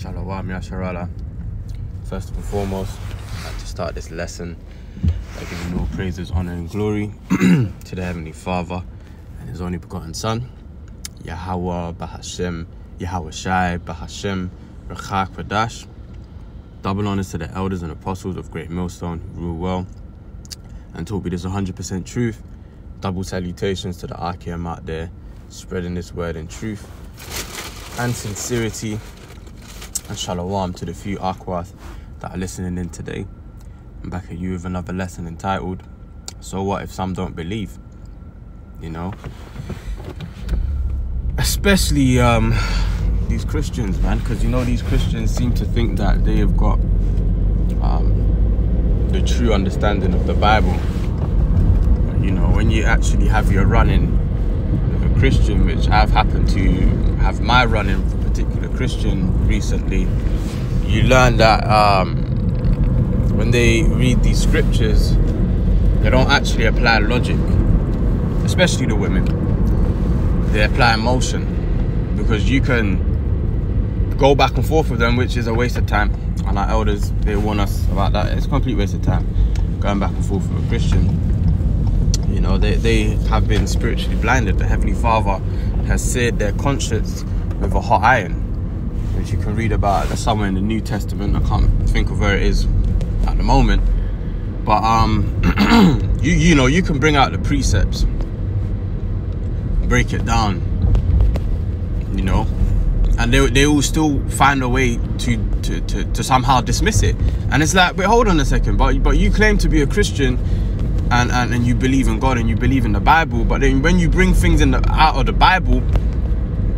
Shalom Yasharala. First and foremost, I'd like to start this lesson by giving all praises, honor, and glory to the Heavenly Father and His only begotten Son, Yahweh Bahashem, Yahweh Shai Bahashem, Rachak Radash. Double honors to the elders and apostles of Great Millstone who rule well and taught me this 100% truth. Double salutations to the Archeum out there spreading this word in truth and sincerity and shalom to the few Akwath that are listening in today. I'm back at you with another lesson entitled So What If Some Don't Believe? You know? Especially um, these Christians, man, because you know, these Christians seem to think that they have got um, the true understanding of the Bible. You know, when you actually have your running a Christian, which I've happened to have my running Christian recently, you learn that um, when they read these scriptures, they don't actually apply logic, especially the women. They apply emotion because you can go back and forth with them, which is a waste of time. And our elders, they warn us about that. It's a complete waste of time going back and forth with a Christian. You know, they, they have been spiritually blinded. The Heavenly Father has seared their conscience with a hot iron, which you can read about somewhere in the New Testament. I can't think of where it is at the moment. But um, you you know, you can bring out the precepts, break it down, you know, and they, they will still find a way to, to, to, to somehow dismiss it. And it's like, wait, hold on a second, but but you claim to be a Christian and, and, and you believe in God and you believe in the Bible, but then when you bring things in the, out of the Bible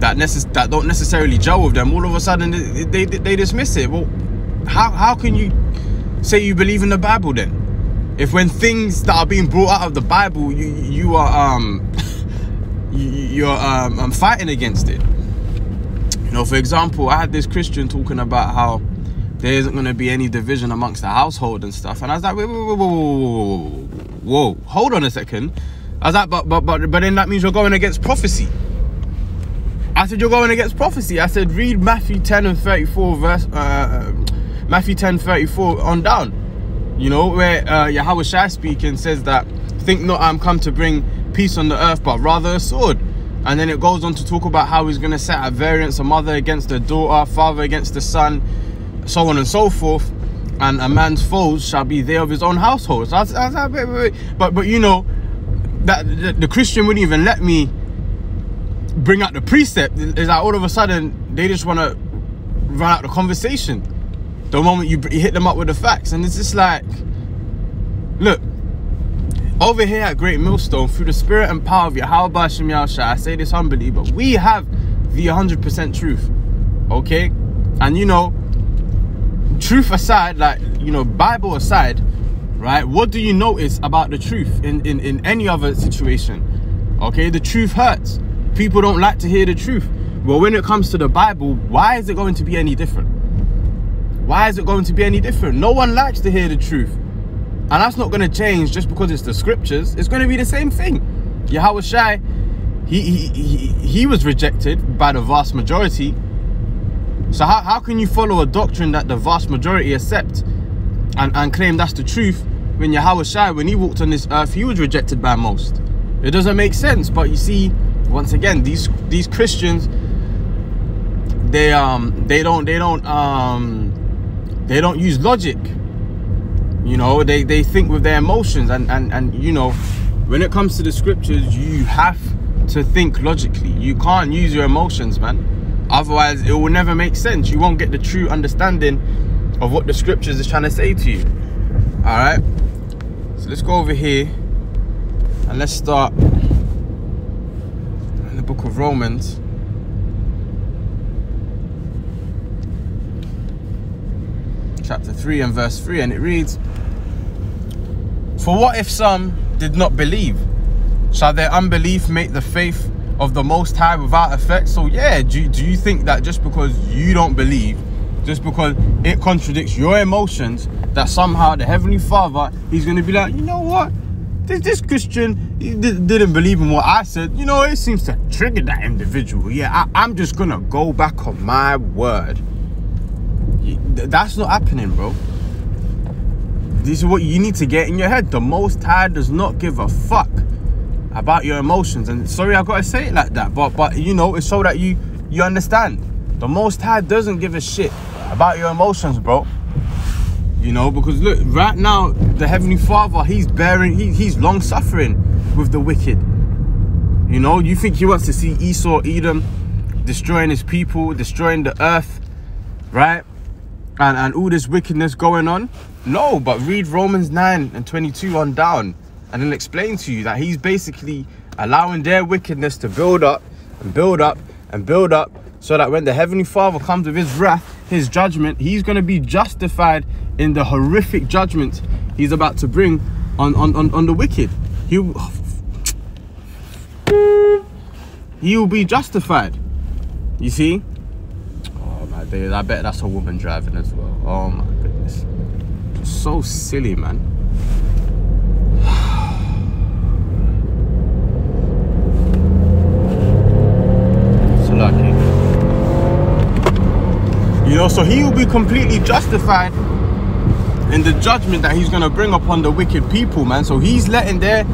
that necess- that don't necessarily gel with them, all of a sudden they, they, they dismiss it. Well, how, how can you say you believe in the Bible then? If when things that are being brought out of the Bible, you you are um you, you're um, um fighting against it. You know, for example, I had this Christian talking about how there isn't going to be any division amongst the household and stuff, and I was like, wait, whoa, whoa, whoa, whoa, hold on a second. I was like, but but but but then that means you're going against prophecy. I said you're going against prophecy. I said read Matthew 10 and 34 verse uh, Matthew 10 34 on down. You know where uh, Yahweh Shai speaking says that think not I'm come to bring peace on the earth, but rather a sword. And then it goes on to talk about how he's going to set at variance a mother against the daughter, father against the son, so on and so forth. And a man's foes shall be there of his own household. So I I wait. But but you know that the, the Christian wouldn't even let me bring out the precept. Is that all of a sudden they just want to run out the conversation. The moment you, hit them up with the facts, and it's just like, look, over here at Great Millstone, through the spirit and power of Yahweh Bashem Yahshua, I say this humbly, but we have the 100% truth, okay? And you know, truth aside, like, you know, Bible aside, right? What do you notice about the truth in, in, in any other situation? Okay, the truth hurts. People don't like to hear the truth. Well, when it comes to the Bible, why is it going to be any different? Why is it going to be any different? No one likes to hear the truth. And that's not going to change just because it's the scriptures. It's going to be the same thing. Yahweh Shai, he, he, he, he was rejected by the vast majority. So how, how can you follow a doctrine that the vast majority accept and, and claim that's the truth when Yahweh Shai, when he walked on this earth, he was rejected by most? It doesn't make sense. But you see, once again, these these Christians, they um they don't they don't um they don't use logic. You know they they think with their emotions. And and and you know when it comes to the scriptures you have to think logically. You can't use your emotions man. Otherwise it will never make sense. You won't get the true understanding of what the scriptures is trying to say to you. All right? So let's go over here and let's start book of romans. Chapter 3 and verse 3 and it reads for what if some did not believe? Shall their unbelief make the faith of the most high without effect? So yeah do, do you think that just because you don't believe just because it contradicts your emotions that somehow the heavenly father he's going to be like you know what this, this christian didn't believe in what i said you know it seems to trigger that individual yeah I, i'm just gonna go back on my word that's not happening, bro. This is what you need to get in your head. The Most High does not give a fuck about your emotions. And sorry, I gotta say it like that, but but you know, it's so that you you understand. The Most High doesn't give a shit about your emotions, bro. You know, because look, right now, the Heavenly Father, He's bearing, he, He's long suffering with the wicked. You know, you think He wants to see Esau, Edom, destroying His people, destroying the earth, right? And, and all this wickedness going on? No, but read Romans 9 and 22 on down and it'll explain to you that He's basically allowing their wickedness to build up and build up and build up so that when the Heavenly Father comes with His wrath, His judgment, He's going to be justified in the horrific judgment he's about to bring on, on, on, on the wicked. He, he will be justified. You see? Oh my days, I bet that's a woman driving as well. Oh my goodness. So silly, man. so lucky. You know, so he will be completely justified in the judgment that he's going to bring upon the wicked people, man. So he's letting their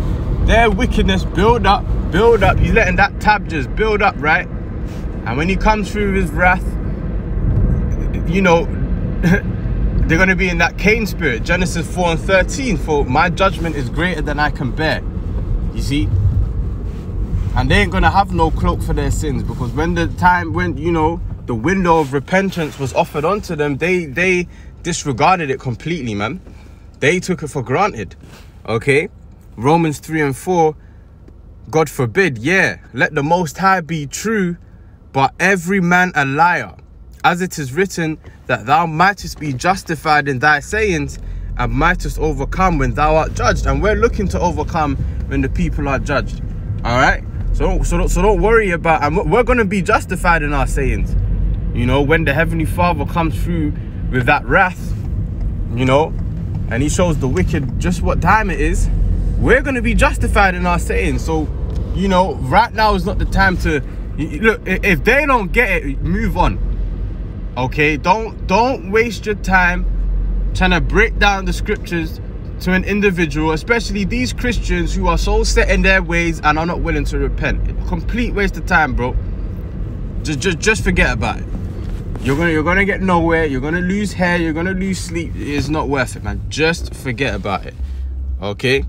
their wickedness build up, build up. He's letting that tab just build up, right? And when he comes through his wrath, you know, they're going to be in that Cain spirit. Genesis 4 and 13. For my judgment is greater than I can bear. You see? And they ain't going to have no cloak for their sins because when the time, when, you know, the window of repentance was offered unto them, they, they, disregarded it completely, man. They took it for granted. Okay? Romans 3 and 4, God forbid, yeah, let the Most High be true, but every man a liar. As it is written, that thou mightest be justified in thy sayings, and mightest overcome when thou art judged. And we're looking to overcome when the people are judged. All right? So, so, so don't worry about, and we're going to be justified in our sayings. You know, when the Heavenly Father comes through with that wrath, you know, and he shows the wicked just what time it is, we're going to be justified in our saying. So, you know, right now is not the time to look. If they don't get it, move on. Okay, don't don't waste your time trying to break down the scriptures to an individual, especially these Christians who are so set in their ways and are not willing to repent. Complete waste of time, bro. Just just just forget about it. You're gonna you're gonna get nowhere. You're gonna lose hair. You're gonna lose sleep. It's not worth it, man. Just forget about it. Okay.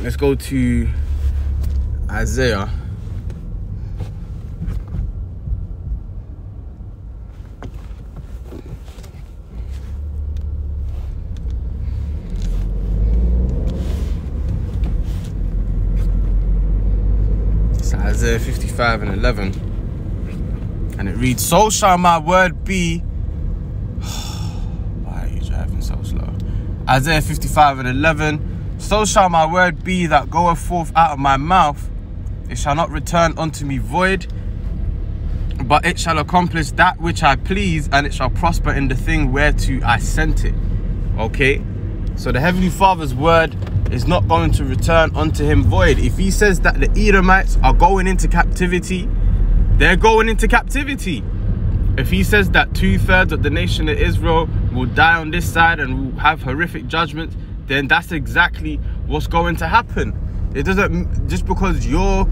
Let's go to Isaiah. Isaiah 55 and 11. And it reads, So shall my word be. Why are you driving so slow? Isaiah 55 and 11. So shall my word be that goeth forth out of my mouth. It shall not return unto me void, but it shall accomplish that which I please, and it shall prosper in the thing whereto I sent it. Okay? So the Heavenly Father's word is not going to return unto him void. If he says that the Edomites are going into captivity, they're going into captivity. If he says that two-thirds of the nation of Israel will die on this side and will have horrific judgment, then that's exactly what's going to happen. It doesn't, just because your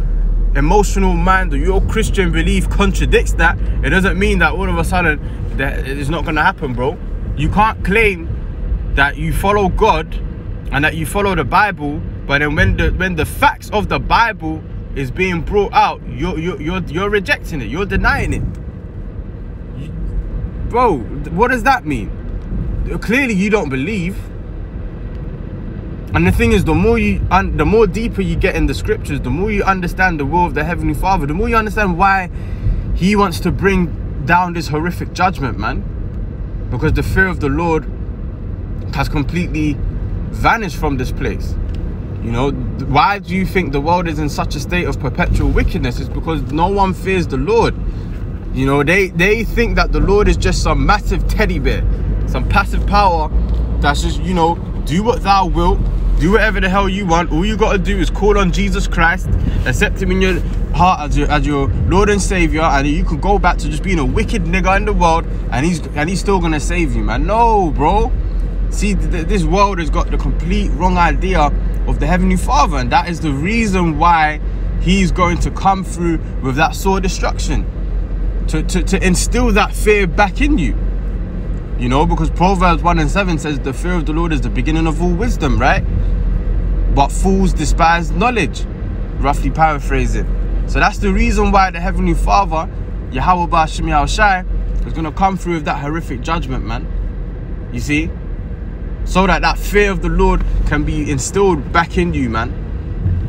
emotional mind or your Christian belief contradicts that, it doesn't mean that all of a sudden that it's not going to happen, bro. You can't claim that you follow God and that you follow the Bible, but then when the when the facts of the Bible is being brought out, you're you're you're, you're rejecting it. You're denying it. Bro, what does that mean? Clearly, you don't believe. And the thing is, the more you, and the more deeper you get in the scriptures, the more you understand the will of the heavenly Father, the more you understand why He wants to bring down this horrific judgment, man. Because the fear of the Lord has completely vanished from this place. You know, why do you think the world is in such a state of perpetual wickedness? It's because no one fears the Lord. You know, they, they think that the Lord is just some massive teddy bear, some passive power that's just, you know, do what thou wilt, do whatever the hell you want. All you got to do is call on Jesus Christ, accept him in your heart as your, as your Lord and Savior, and you could go back to just being a wicked nigga in the world, and he's and he's still gonna save you, man. No, bro. See, th this world has got the complete wrong idea of the Heavenly Father, and that is the reason why He's going to come through with that sort of destruction to, to, to instill that fear back in you. You know, because Proverbs 1 and 7 says the fear of the Lord is the beginning of all wisdom, right? But fools despise knowledge, roughly paraphrasing. So that's the reason why the Heavenly Father, Yahweh Bashim Shai, is going to come through with that horrific judgment, man. You see? So that that fear of the Lord can be instilled back in you, man.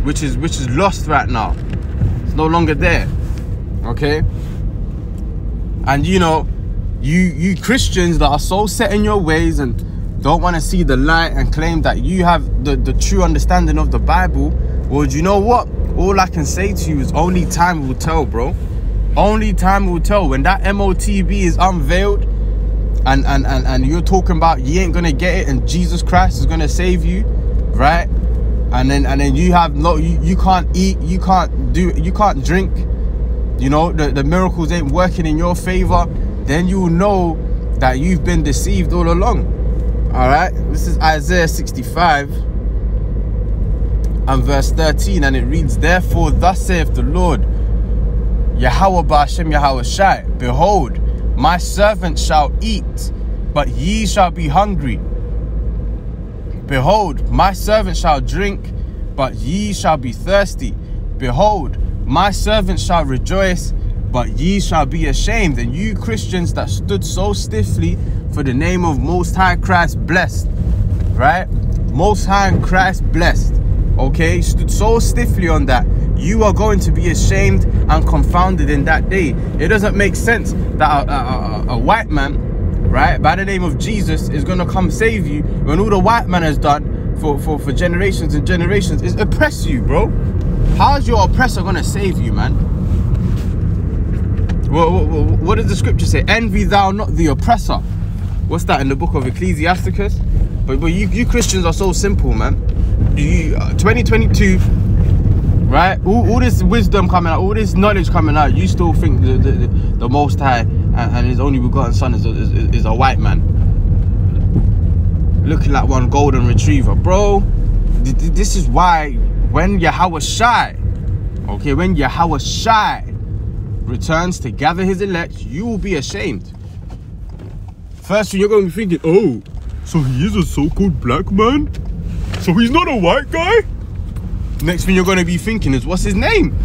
Which is which is lost right now. It's no longer there. Okay? And you know, you you Christians that are so set in your ways and don't want to see the light and claim that you have the, the true understanding of the Bible, well, you know what? all I can say to you is only time will tell, bro. Only time will tell. When that MOTB is unveiled and, and, and, and you're talking about you ain't gonna get it and Jesus Christ is gonna save you, right? And then and then you have no you, you can't eat, you can't do you can't drink, you know, the, the miracles ain't working in your favor, then you'll know that you've been deceived all along. Alright? This is Isaiah 65 and verse 13 and it reads therefore thus saith the lord yahweh bashem yahweh shai behold my servant shall eat but ye shall be hungry. Behold my servant shall drink but ye shall be thirsty. Behold my servant shall rejoice but ye shall be ashamed. And you christians that stood so stiffly for the name of most high christ blessed right? Most high christ blessed okay? Stood so stiffly on that you are going to be ashamed and confounded in that day. It doesn't make sense that a, a, a, a white man right by the name of jesus is going to come save you when all the white man has done for, for for generations and generations is oppress you bro. How's your oppressor going to save you man? What, what, what does the scripture say? Envy thou not the oppressor. What's that in the book of ecclesiasticus? But, but you, you christians are so simple man. You, uh, 2022 right? All, all, this wisdom coming out all this knowledge coming out you still think the, the, the most high and, and, his only begotten son is a, is, is a white man? Looking like one golden retriever. Bro this is why when Yahweh Shai okay when Yahweh Shai returns to gather his elect you will be ashamed. First you're going to be thinking oh so he is a so-called black man? So he's not a white guy? Next thing you're going to be thinking is, what's his name?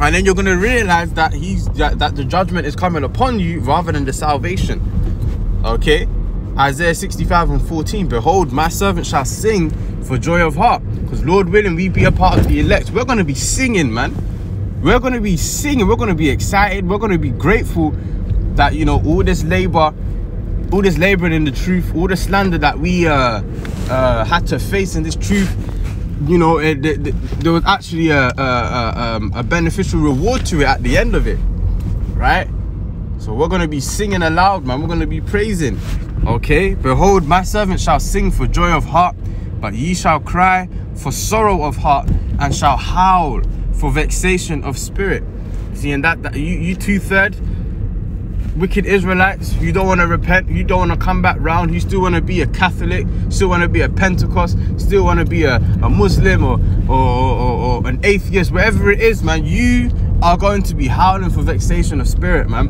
And then you're going to realize that he's that, that the judgment is coming upon you rather than the salvation. Okay? Isaiah 65 and 14, Behold, my servant shall sing for joy of heart. Because Lord willing, we be a part of the elect. We're going to be singing, man. We're going to be singing. We're going to be excited. We're going to be grateful that, you know, all this labor all this laboring in the truth, all the slander that we uh, uh, had to face in this truth, you know, it, it, it, there was actually a, a, a, um, a beneficial reward to it at the end of it, right? So we're going to be singing aloud, man. We're going to be praising, okay? Behold, my servant shall sing for joy of heart, but ye shall cry for sorrow of heart, and shall howl for vexation of spirit. See, and that, that you, you two-thirds, wicked Israelites you don't want to repent, you don't want to come back round, you still want to be a Catholic, still want to be a Pentecost, still want to be a, a Muslim or, or, or, or an atheist, Whatever it is, man, you are going to be howling for vexation of spirit, man.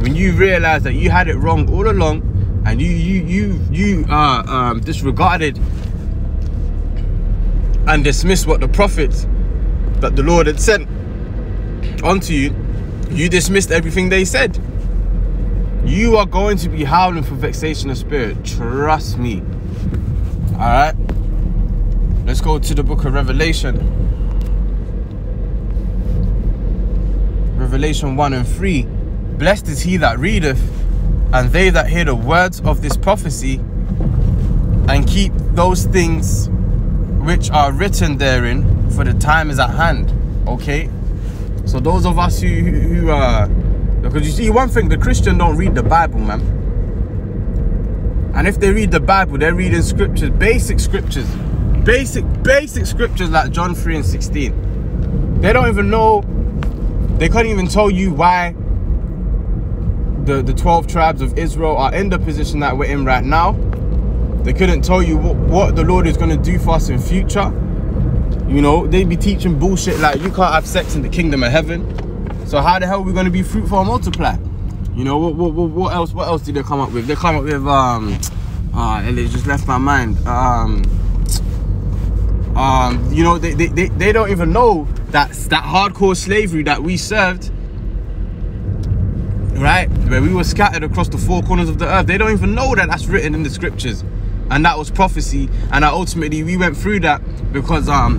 When you realize that you had it wrong all along and you you you you uh, um, disregarded and dismissed what the prophets that the Lord had sent onto you, you dismissed everything they said. You are going to be howling for vexation of spirit. Trust me. Alright? Let's go to the book of Revelation. Revelation 1 and 3. Blessed is he that readeth, and they that hear the words of this prophecy, and keep those things which are written therein, for the time is at hand. Okay? So those of us who, who, who are because you see, one thing, the Christian don't read the Bible, man. And if they read the Bible, they're reading scriptures, basic scriptures. Basic, basic scriptures like John 3 and 16. They don't even know They couldn't even tell you why the, the 12 tribes of Israel are in the position that we're in right now. They couldn't tell you what, what the Lord is going to do for us in future. You know, they'd be teaching bullshit like you can't have sex in the kingdom of heaven. So how the hell are we going to be fruitful and multiply? You know, what, what, what else What else did they come up with? They come up with, um, ah, and it just left my mind. Um, um, you know, they, they, they, they don't even know that that hardcore slavery that we served right? Where we were scattered across the four corners of the earth. They don't even know that that's written in the scriptures. And that was prophecy. And that ultimately we went through that because um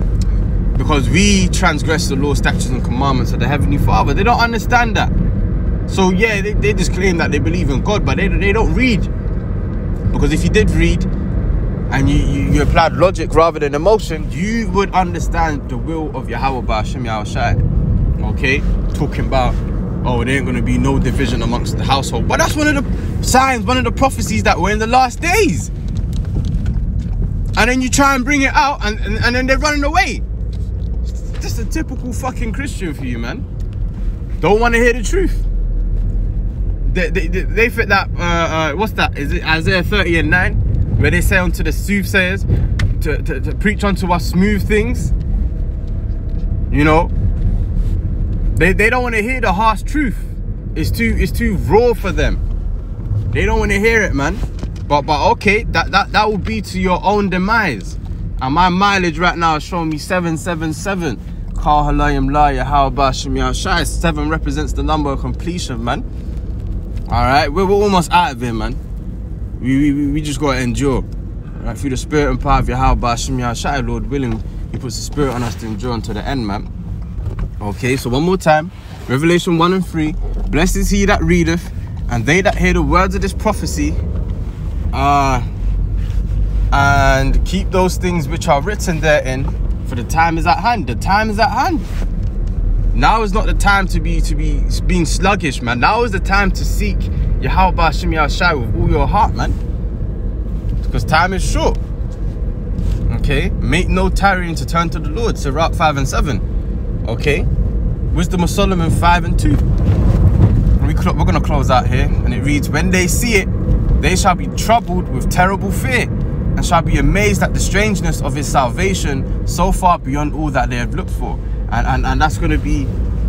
because we transgress the law, statutes, and commandments of the Heavenly Father. They don't understand that. So yeah, they, they just claim that they believe in God, but they, they don't read. Because if you did read and you, you, you applied logic rather than emotion, you would understand the will of Yahweh Ba'ashem Yahushai. Okay? Talking about oh, there ain't gonna be no division amongst the household. But that's one of the signs, one of the prophecies that we're in the last days. And then you try and bring it out and, and, and then they're running away. Just a typical fucking Christian for you, man. Don't want to hear the truth. They, they, they, they fit that, uh, uh, what's that? Is it Isaiah 30 and 9? Where they say unto the soothsayers to, to, to preach unto us smooth things. You know, they, they don't want to hear the harsh truth. It's too it's too raw for them. They don't want to hear it, man. But but okay, that that that will be to your own demise. And my mileage right now is showing me 777. Kal halayim la how Shai. Seven represents the number of completion, man. Alright, we're, we're almost out of here, man. We, we, we just gotta endure. Right, through the spirit and power of your Yahweh Shai, Lord willing, He puts the spirit on us to endure until the end, man. Okay, so one more time. Revelation 1 and 3. Blessed is he that readeth, and they that hear the words of this prophecy, uh, and keep those things which are written therein, for the time is at hand. The time is at hand. Now is not the time to be to be being sluggish, man. Now is the time to seek Yahweh Hashem Shai with all your heart, man. Because time is short. Okay? Make no tarrying to turn to the Lord. Sirach 5 and 7. Okay? Wisdom of Solomon 5 and 2. We we're to close out here. And it reads, When they see it, they shall be troubled with terrible fear and shall be amazed at the strangeness of his salvation so far beyond all that they have looked for. And, and, and that's going to be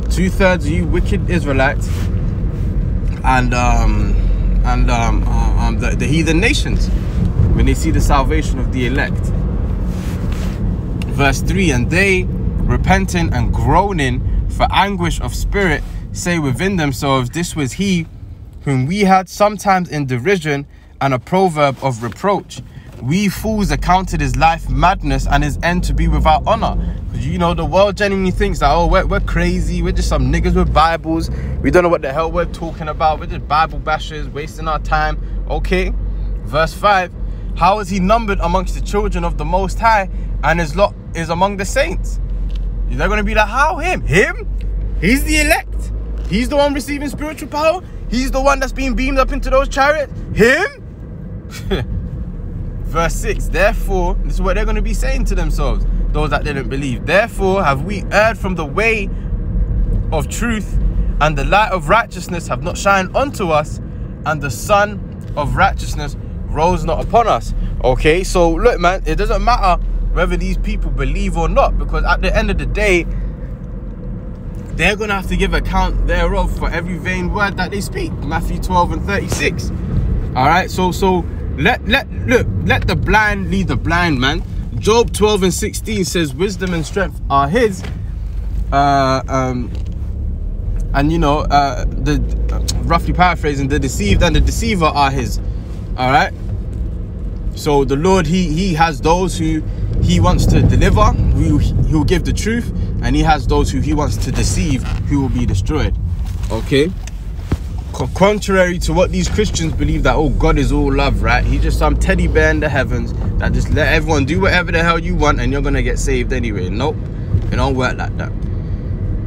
two-thirds of you wicked Israelites and um, and um, uh, um, the, the heathen nations when they see the salvation of the elect. Verse 3, And they repenting and groaning for anguish of spirit, say within themselves, This was he whom we had sometimes in derision and a proverb of reproach. We fools accounted his life madness and his end to be without honor. You know, the world genuinely thinks that, oh, we're, we're crazy. We're just some niggas with Bibles. We don't know what the hell we're talking about. We're just Bible bashers, wasting our time. Okay. Verse 5 How is he numbered amongst the children of the Most High and his lot is among the saints? They're going to be like, how him? Him? He's the elect. He's the one receiving spiritual power. He's the one that's being beamed up into those chariots. Him? Verse 6 Therefore, this is what they're going to be saying to themselves, those that didn't believe. Therefore, have we erred from the way of truth, and the light of righteousness have not shined unto us, and the sun of righteousness rose not upon us. Okay, so look, man, it doesn't matter whether these people believe or not because at the end of the day they're gonna have to give account thereof for every vain word that they speak matthew 12 and 36 all right so so let let look let the blind lead the blind man job 12 and 16 says wisdom and strength are his uh um and you know uh the roughly paraphrasing the deceived and the deceiver are his all right so the lord he he has those who he wants to deliver, who he will give the truth, and he has those who he wants to deceive, who will be destroyed. Okay? Contrary to what these Christians believe that, oh, God is all love, right? He's just some teddy bear in the heavens that just let everyone do whatever the hell you want and you're going to get saved anyway. Nope. It don't work like that.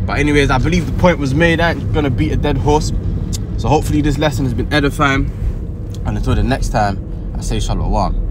But anyways, I believe the point was made. I ain't going to beat a dead horse. So hopefully this lesson has been edifying. And until the next time, I say shalom.